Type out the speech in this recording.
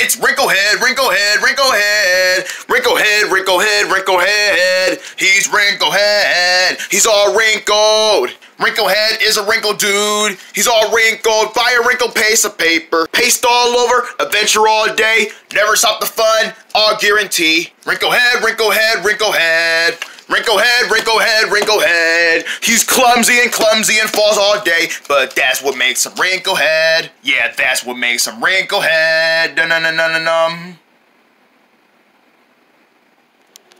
It's Wrinklehead, Wrinklehead, Wrinklehead, Wrinklehead, Wrinklehead, Wrinklehead. He's Wrinklehead. He's all wrinkled. Wrinklehead is a wrinkled dude. He's all wrinkled. Buy a wrinkled piece of paper. Paste all over. Adventure all day. Never stop the fun. I'll guarantee. Wrinklehead, Wrinklehead, Wrinklehead. Wrinklehead, Wrinklehead, Wrinklehead. He's clumsy and clumsy and falls all day, but that's what makes him Wrinklehead. Yeah, that's what makes him Wrinklehead. Dun dun dun dun dun. dun.